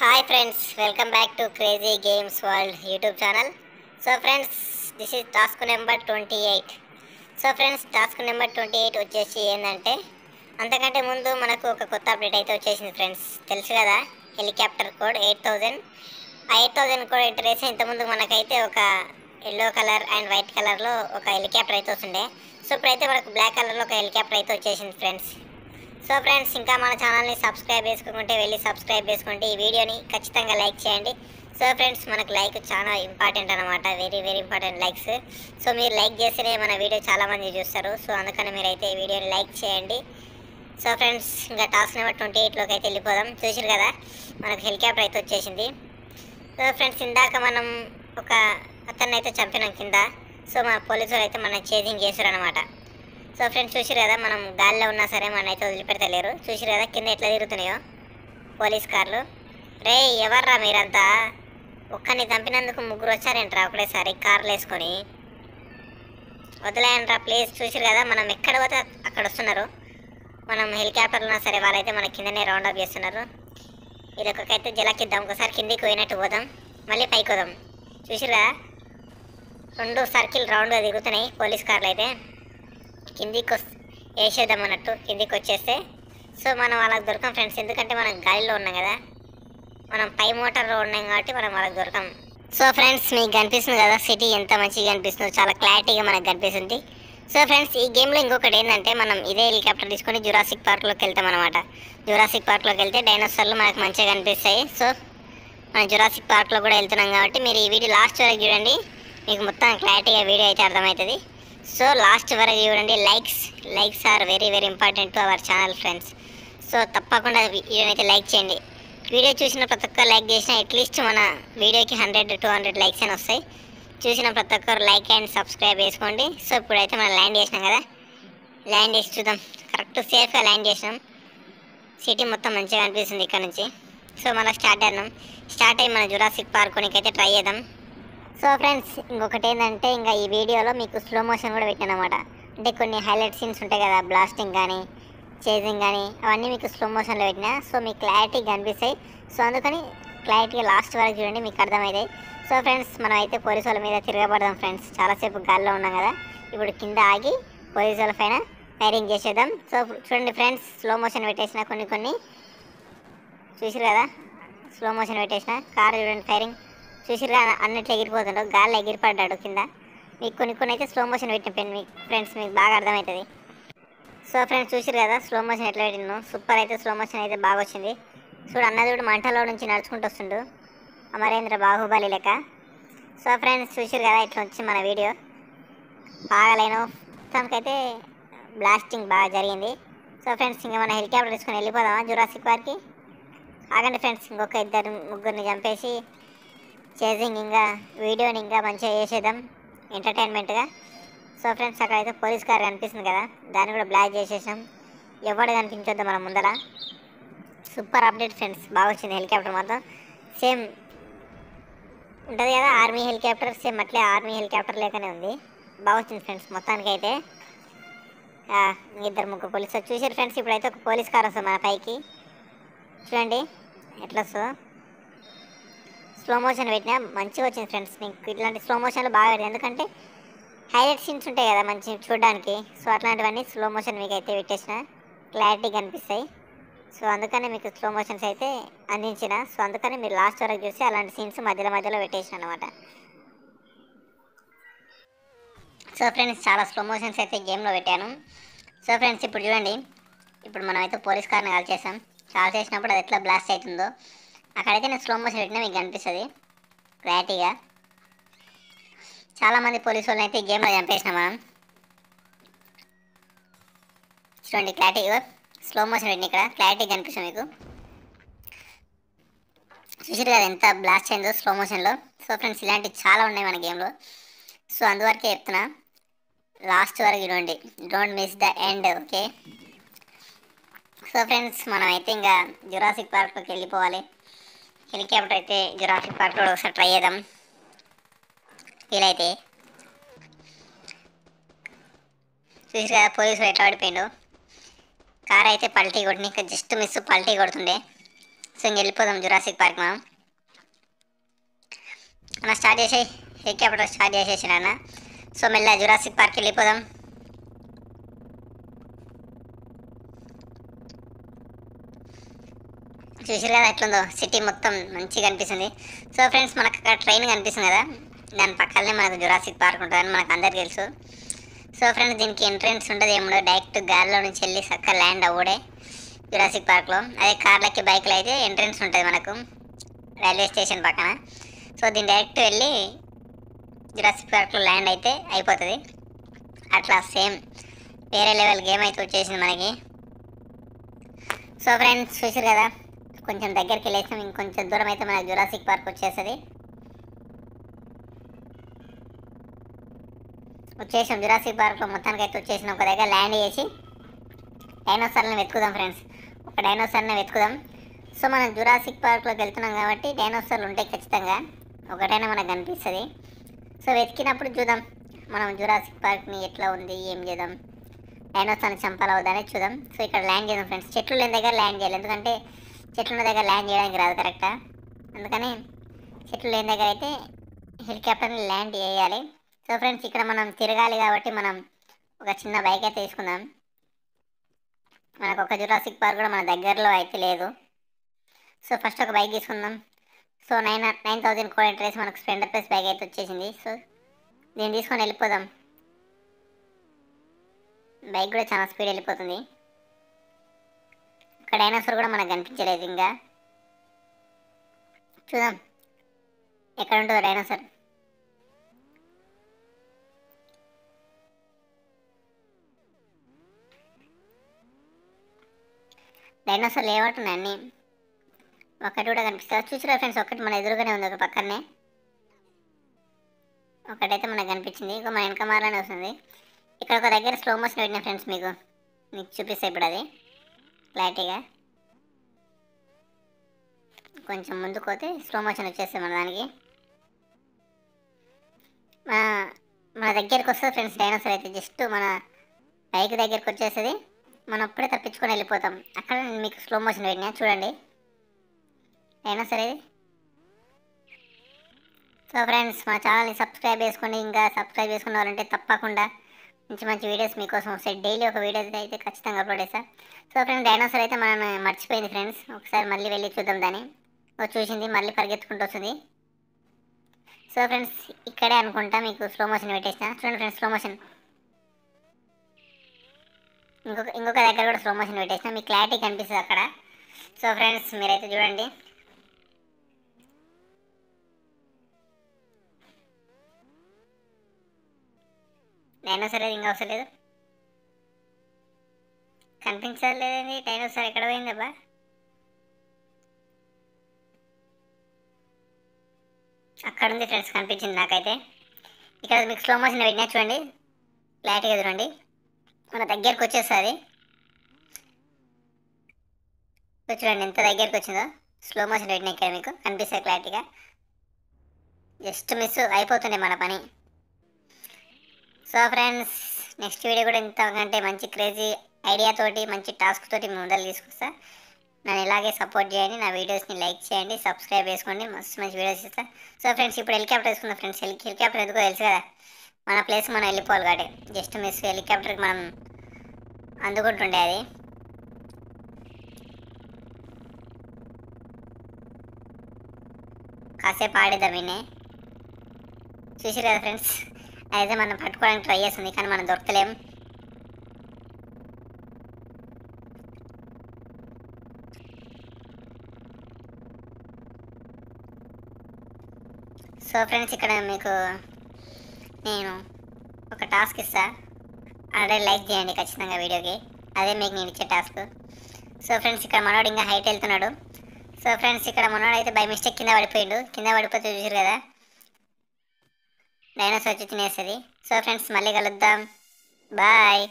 Hi friends welcome back to crazy games world YouTube channel so friends this is task number twenty eight so friends task number twenty eight వచ్చేసి ఏంటంటే అంతకంటే ముందు మనకు ఒక కొత్త update అయితే వచ్చేసింది ఫ్రెండ్స్ తెలుసు కదా హెలికాప్టర్ కోడ్ ఎయిట్ థౌజండ్ ఆ ఎయిట్ థౌజండ్ కోడ్ ఎంటర్ చేసి ఇంతకుముందు మనకైతే ఒక ఎల్లో కలర్ అండ్ వైట్ కలర్లో ఒక హెలికాప్టర్ అయితే వస్తుండే. సో ఇప్పుడైతే మనకు బ్లాక్ కలర్లో ఒక హెలికాప్టర్ అయితే వచ్చేసింది ఫ్రెండ్స్ సో ఫ్రెండ్స్ ఇంకా మన ఛానల్ని సబ్స్క్రైబ్ చేసుకుంటే వెళ్ళి సబ్స్క్రైబ్ చేసుకుంటే ఈ వీడియోని ఖచ్చితంగా లైక్ చేయండి. సో ఫ్రెండ్స్ మనకు లైక్ చాలా ఇంపార్టెంట్ అనమాట very very important likes so మీరు లైక్ చేస్తేనే మన వీడియో చాలామంది చూస్తారు. సో అందుకని మీరైతే ఈ వీడియోని లైక్ చేయండి. సో ఫ్రెండ్స్ ఇంకా టాస్క్ నెంబర్ ట్వంటీ ఎయిట్లోకి అయితే వెళ్ళిపోదాం. చూసారు కదా మనకు హెలికాప్టర్ అయితే వచ్చేసింది. సో ఫ్రెండ్స్ ఇందాక మనం ఒక అతన్ని అయితే చంపినాం కింద. సో మన పోలీసులు అయితే మన చేజింగ్ చేశారు అనమాట సో ఫ్రెండ్స్ చూసిరు కదా మనం గాలిలో ఉన్నా సరే మన అయితే వదిలిపెడతలేరు. చూసిరు కదా కింద ఎట్లా తిరుగుతున్నాయో పోలీస్ కార్లు. రే ఎవర్రా మీరంతా? ఒక్కరిని చంపినందుకు ముగ్గురు వచ్చారేంట్రా ఒకటేసారి కార్లు వేసుకొని? వదిలేయంట్రా ప్లీజ్. చూసిరు కదా మనం ఎక్కడ పోతే అక్కడ వస్తున్నారు. మనం హెలికాప్టర్లో ఉన్నా సరే వాళ్ళైతే మన కిందనే రౌండ్ చేస్తున్నారు. వీళ్ళకైతే జలకిద్దాం ఒకసారి కిందికి పోయినట్టు పోదాం. మళ్ళీ పైకి పోదాం. చూసిరు రెండు సర్కిల్ రౌండ్గా దిగుతున్నాయి పోలీస్ కార్లు అయితే కిందికి వేసేద్దాం అన్నట్టు కిందికి వచ్చేస్తే సో మనం వాళ్ళకి దొరకం ఫ్రెండ్స్. ఎందుకంటే మనం గాలిలో ఉన్నాం కదా. మనం పై మోటార్లో ఉన్నాం కాబట్టి మనం వాళ్ళకి దొరకం. సో ఫ్రెండ్స్ మీకు కనిపిస్తుంది కదా సిటీ ఎంత మంచిగా కనిపిస్తుందో చాలా క్లారిటీగా మనకు కనిపిస్తుంది. సో ఫ్రెండ్స్ ఈ గేమ్లో ఇంకొకటి ఏంటంటే మనం ఇదే హెలికాప్టర్ తీసుకొని జురాసిక్ పార్క్లోకి వెళ్తాం అనమాట జురాసిక్ పార్క్లోకి వెళ్తే డైనోసార్లు మనకు మంచిగా కనిపిస్తాయి. సో మనం జురాసిక్ పార్క్లో కూడా వెళ్తున్నాం కాబట్టి మీరు ఈ వీడియో లాస్ట్ వరకు చూడండి. మీకు మొత్తం క్లారిటీగా వీడియో అయితే అర్థమవుతుంది. సో లాస్ట్ వరకు చూడండి likes likes are very very important to our channel friends so తప్పకుండా వీడియోనైతే లైక్ చేయండి. వీడియో చూసిన ప్రతి ఒక్కరు లైక్ చేసిన అట్లీస్ట్ మన వీడియోకి హండ్రెడ్ టూ హండ్రెడ్ లైక్స్ అని వస్తాయి. చూసిన ప్రతి ఒక్కరు లైక్ అండ్ సబ్స్క్రైబ్ చేసుకోండి. సో ఇప్పుడైతే మనం ల్యాండ్ చేసినాం కదా. ల్యాండ్ చేసి చూద్దాం. కరెక్ట్ సేఫ్గా ల్యాండ్ చేసినాం. సిటీ మొత్తం మంచిగా అనిపిస్తుంది ఇక్కడ నుంచి. సో మళ్ళీ స్టార్ట్ అయినాం స్టార్ట్ అయ్యి మన జురాసిక్ పార్క్ కొనికైతే ట్రై చేద్దాం. సో ఫ్రెండ్స్ ఇంకొకటి ఏంటంటే ఇంకా ఈ వీడియోలో మీకు స్లో మోషన్ కూడా పెట్టాను అనమాట అంటే కొన్ని హైలైట్ సీన్స్ ఉంటాయి కదా బ్లాస్టింగ్ కానీ చేజింగ్ కానీ అవన్నీ మీకు స్లో మోషన్లో పెట్టినా సో మీకు క్లారిటీ కనిపిస్తాయి. సో అందుకని క్లారిటీగా లాస్ట్ వరకు చూడండి మీకు అర్థమవుతాయి సో ఫ్రెండ్స్ మనం అయితే పోలీసు వాళ్ళ మీద తిరగబడదాం ఫ్రెండ్స్ చాలాసేపు గాల్లో ఉన్నాం కదా ఇప్పుడు కింద ఆగి పోలీసు వాళ్ళ పైన ఫైరింగ్ చేసేద్దాం. సో చూడండి ఫ్రెండ్స్ స్లో మోషన్ పెట్టేసిన కొన్ని కొన్ని. చూసారు కదా స్లో మోషన్ పెట్టేసిన కార్ చూడండి ఫైరింగ్ చూసిరా అన్నట్లు ఎగిరిపోతుండో గాల్లో ఎగిరిపడ్డాడు కింద. మీకు కొన్ని కొన్ని అయితే స్లో మోషన్ పెట్టిన పెన్ మీకు ఫ్రెండ్స్ మీకు బాగా అర్థమవుతుంది సో ఫ్రెండ్స్ చూసిరు కదా స్లో మోషన్ ఎట్లా పెట్టిను సూపర్ అయితే స్లో మోషన్ అయితే బాగా వచ్చింది. చూడు అన్నది కూడా మంటలో నుంచి నడుచుకుంటూ వస్తుండు. అమరేంద్ర బాహుబలి లెక్క. సో ఫ్రెండ్స్ చూసిరు కదా ఇట్లా వచ్చి మన వీడియో. బాగాలేను తనకైతే బ్లాస్టింగ్ బాగా జరిగింది. సో ఫ్రెండ్స్ ఇంకా మన హెలికాప్టర్ తీసుకొని వెళ్ళిపోదామా? జురాసిక్ పార్క్కి ఆగండి ఫ్రెండ్స్ ఇంకొక ఇద్దరు ముగ్గురిని చంపేసి చేసింగ్ ఇంకా వీడియోని ఇంకా మంచిగా చేసేద్దాం ఎంటర్టైన్మెంట్గా. సో ఫ్రెండ్స్ అక్కడైతే పోలీస్ కార్ కనిపిస్తుంది కదా దాన్ని కూడా బ్లాక్ చేసేసాం. ఎవడు కనిపించొద్దు మనం ముందర. సూపర్ అప్డేట్ ఫ్రెండ్స్ బాగా వచ్చింది హెలికాప్టర్ మొత్తం సేమ్ ఉంటుంది కదా ఆర్మీ హెలికాప్టర్ సేమ్ అట్లే ఆర్మీ హెలికాప్టర్ లేకనే ఉంది. బాగా వచ్చింది ఫ్రెండ్స్ మొత్తానికైతే. ఇద్దరు ముగ్గురు పోలీసు చూసారు ఫ్రెండ్స్ ఇప్పుడైతే ఒక పోలీస్ కార్ వస్తుంది మన పైకి. చూడండి ఎట్లా వస్తుందో. స్లో మోషన్ పెట్టినా మంచిగా వచ్చింది ఫ్రెండ్స్ మీకు ఇట్లాంటి స్లో మోషన్లు బాగా పెట్టింది ఎందుకంటే హైలైట్ సీన్స్ ఉంటాయి కదా మంచి చూడడానికి. సో అట్లాంటివన్నీ స్లో మోషన్ మీకు అయితే పెట్టేసిన. క్లారిటీ కనిపిస్తాయి. సో అందుకనే మీకు స్లో మోషన్స్ అయితే అందించిన. సో అందుకని మీరు లాస్ట్ వరకు చూసి అలాంటి సీన్స్ మధ్యలో మధ్యలో పెట్టేసిన అనమాట సో ఫ్రెండ్స్ చాలా స్లో మోషన్స్ అయితే గేమ్లో పెట్టాను. సో ఫ్రెండ్స్ ఇప్పుడు చూడండి. ఇప్పుడు మనం అయితే పోలీస్ కార్ని కాల్ చేసాం కాల్ చేసినప్పుడు అది ఎట్లా బ్లాస్ట్ అవుతుందో. అక్కడైతే నేను స్లో మోషన్ పెట్టినా మీకు కనిపిస్తుంది. క్లారిటీగా చాలామంది పోలీసు వాళ్ళని అయితే గేమ్లో చంపేసినాం మనం. చూడండి క్లారిటీగా స్లో మోషన్ పెట్టిన ఇక్కడ. క్లారిటీ కనిపిస్తుంది మీకు. చూసారు కదా ఎంత బ్లాస్ట్ అయిందో స్లో మోషన్లో సో ఫ్రెండ్స్ ఇలాంటివి చాలా ఉన్నాయి మన గేమ్లో సో అందువరకే చెప్తున్నా. లాస్ట్ వరకు చూడండి. Don't miss the end okay so friends మనం అయితే ఇంకా జురాసిక్ పార్క్లోకి వెళ్ళిపోవాలి. హెలికాప్టర్ అయితే జురాసిక్ పార్క్లో ఒకసారి ట్రై చేద్దాం. వీలైతే. చూసి కదా పోలీసులు ఎట్లా పడిపోయిండు. కార్ అయితే పల్టీ కొట్టిన ఇంకా జస్ట్ మిస్ పల్టీ కొడుతుండే. సో ఇంక వెళ్ళిపోదాం జురాసిక్ పార్క్ మనం. అన్న స్టార్ట్ చేసే హెలికాప్టర్ స్టార్ట్ చేసేసాను అన్న సో మెల్ల జురాసిక్ పార్క్ వెళ్ళిపోదాం. చూసారు కదా ఎట్లుందో సిటీ మొత్తం మంచిగా కనిపిస్తుంది సో ఫ్రెండ్స్ మనకు అక్కడ ట్రైన్ కనిపిస్తుంది కదా దాని పక్కనే మనకు జురాసిక్ పార్క్ ఉంటుందని మనకు అందరికీ తెలుసు. సో ఫ్రెండ్స్ దీనికి ఎంట్రెన్స్ ఉండదు ఏముండదు డైరెక్ట్ గాలిలో నుంచి వెళ్ళి చక్కగా ల్యాండ్ అవ్వడే జురాసిక్ పార్క్లో. అదే కార్లకి బైక్లు అయితే ఎంట్రెన్స్ ఉంటుంది మనకు రైల్వే స్టేషన్ పక్కన. సో దీన్ని డైరెక్ట్ వెళ్ళి జురాసిక్ పార్క్లో ల్యాండ్ అయితే అయిపోతుంది. అట్లా సేమ్ వేరే లెవెల్ గేమ్ అయితే వచ్చేసింది మనకి. సో ఫ్రెండ్స్ చూసారు కదా కొంచెం దగ్గరికి వెళ్ళేసాం ఇంకొంచెం దూరం అయితే మన జురాసిక్ పార్క్ వచ్చేస్తుంది. వచ్చేసాం జురాసిక్ పార్క్లో మొత్తానికి అయితే వచ్చేసిన. ఒక దగ్గర ల్యాండ్ చేసి డైనోసార్లను వెతుకుదాం ఫ్రెండ్స్. ఒక డైనోసార్ని వెతుకుదాం. సో మనం జురాసిక్ పార్క్లోకి వెళ్తున్నాం కాబట్టి డైనోసార్లు ఉంటాయి ఖచ్చితంగా ఒకటైనా మనకు కనిపిస్తుంది. సో వెతికినప్పుడు చూద్దాం. మనం జురాసిక్ పార్క్ని ఎట్లా ఉంది ఏం చేద్దాం? డైనోసార్ని చంపాలా చూద్దాం. సో ఇక్కడ ల్యాండ్ చేద్దాం ఫ్రెండ్స్. చెట్లు లేని దగ్గర ల్యాండ్ చేయాలి. ఎందుకంటే చెట్లు ఉన్న దగ్గర ల్యాండ్ చేయడానికి రాదు కరెక్టా? అందుకని చెట్లు లేని దగ్గర అయితే హెలికాప్టర్ని ల్యాండ్ చేయాలి. సో ఫ్రెండ్స్ ఇక్కడ మనం తిరగాలి కాబట్టి మనం ఒక చిన్న బైక్ అయితే తీసుకుందాం. మనకు ఒక జురాసిక్ పార్క్ కూడా మన దగ్గరలో అయితే లేదు. సో ఫస్ట్ ఒక బైక్ తీసుకుందాం. So nine nine thousand code ఎంట్రేస్ మనకు స్ప్లెండర్ ప్లస్ బైక్ అయితే వచ్చేసింది. సో దీన్ని తీసుకొని వెళ్ళిపోదాం. బైక్ కూడా చాలా స్పీడ్ వెళ్ళిపోతుంది. డైనోసార్ కూడా మనకు కనిపించలేదు ఇంకా. చూద్దాం. ఎక్కడ ఉంటుందో డైనోసార్ డైనోసార్ ఏమంటున్నాయి అన్నీ. ఒకటి కూడా కనిపిస్తుంది చూసిరా ఫ్రెండ్స్ ఒకటి మన ఎదురుగానే ఉంది ఒక పక్కనే. ఒకటైతే మనకు కనిపించింది. ఇంకో మన వెనక మారనే వస్తుంది. ఇక్కడ ఒక దగ్గర స్లో మోషన్ పెట్టిన ఫ్రెండ్స్ మీకు. మీకు చూపిస్తే ఇప్పుడు అది. క్లారిటీగా. కొంచెం ముందుకు పోతే స్లో మోషన్ వచ్చేస్తుంది మన దానికి. మన మన దగ్గరికి వస్తుంది ఫ్రెండ్స్ డైనోసార్ అయితే జస్ట్ మన బైక్ దగ్గరికి వచ్చేస్తుంది మనం అప్పుడే తప్పించుకొని వెళ్ళిపోతాం. అక్కడ నేను మీకు స్లో మోషన్ పెట్టినా చూడండి. అయినా సరే సో ఫ్రెండ్స్ మా ఛానల్ని సబ్స్క్రైబ్ చేసుకోండి ఇంకా సబ్స్క్రైబ్ చేసుకున్న వాళ్ళంటే తప్పకుండా మంచి మంచి వీడియోస్ మీకోసం వస్తాయి. డైలీ ఒక వీడియో అయితే ఖచ్చితంగా అప్లోడ్ చేస్తా. సో ఫ్రెండ్స్ డైనోసార్ అయితే మనం మర్చిపోయింది ఫ్రెండ్స్ ఒకసారి మళ్ళీ వెళ్ళి చూద్దాం దాన్ని. చూసింది మళ్ళీ పరిగెత్తుకుంటూ వస్తుంది. సో ఫ్రెండ్స్ ఇక్కడే అనుకుంటా మీకు స్లో మోషన్ పెట్టేసిన. చూడండి ఫ్రెండ్స్ స్లో మోషన్ ఇంకొక ఇంకొక దగ్గర కూడా స్లో మోషన్ పెట్టేసిన. మీకు క్లారిటీ కనిపిస్తుంది అక్కడ. సో ఫ్రెండ్స్ మీరైతే చూడండి. డైనోసార్ ఏది ఇంకా వస్తలేదు కనిపించలేదండి డైనోసార్ ఎక్కడ పోయిందబ్బా అక్కడ ఉంది ఫ్రెండ్స్ కనిపించింది నాకైతే. ఇక్కడ మీకు స్లో మోషన్ పెట్టినా చూడండి. క్లారిటీగా చూడండి. మన దగ్గరకు వచ్చేస్తుంది. చూడండి ఎంత దగ్గరకు వచ్చిందో. స్లో మోషన్ పెట్టినా ఇక్కడ మీకు. కనిపిస్తుంది క్లారిటీగా జస్ట్ మిస్ అయిపోతుండే మన పని. సో ఫ్రెండ్స్ నెక్స్ట్ వీడియో కూడా ఇంతకంటే మంచి క్రేజీ ఐడియా తోటి మంచి టాస్క్ తోటి ముందర తీసుకొస్తా. నన్ను ఇలాగే సపోర్ట్ చేయండి నా వీడియోస్ని లైక్ చేయండి సబ్స్క్రైబ్ చేసుకోండి మస్తు మంచి వీడియోస్ ఇస్తా సో ఫ్రెండ్స్ ఇప్పుడు హెలికాప్టర్ వేసుకుందాం ఫ్రెండ్స్. హెలి హెలికాప్టర్ ఎందుకో తెలుసు కదా? మన ప్లేస్ మనం వెళ్ళిపోవాలి కాబట్టి. జస్ట్ మిస్ హెలికాప్టర్కి మనం అందుకుంటుండే అది. కాసేపు ఆడేద్దాం వినే చూసి కదా ఫ్రెండ్స్? అయితే మనం పట్టుకోవడానికి ట్రై చేస్తుంది కానీ మనం దొరకలేం. సో ఫ్రెండ్స్ ఇక్కడ మీకు నేను ఒక టాస్క్ ఇస్తా. ఆల్రెడీ లైక్ చేయండి ఖచ్చితంగా వీడియోకి. అదే మీకు నేను ఇచ్చే టాస్క్. సో ఫ్రెండ్స్ ఇక్కడ మనోడు ఇంకా హైట్ వెళ్తున్నాడు. సో ఫ్రెండ్స్ ఇక్కడ మనోడు అయితే బై మిస్టేక్ కింద పడిపోయిండు. కింద పడిపోతే చూసారు కదా? డైనోసార్ వచ్చి తినేస్తుంది. సో ఫ్రెండ్స్ మళ్ళీ కలుద్దాం. బాయ్.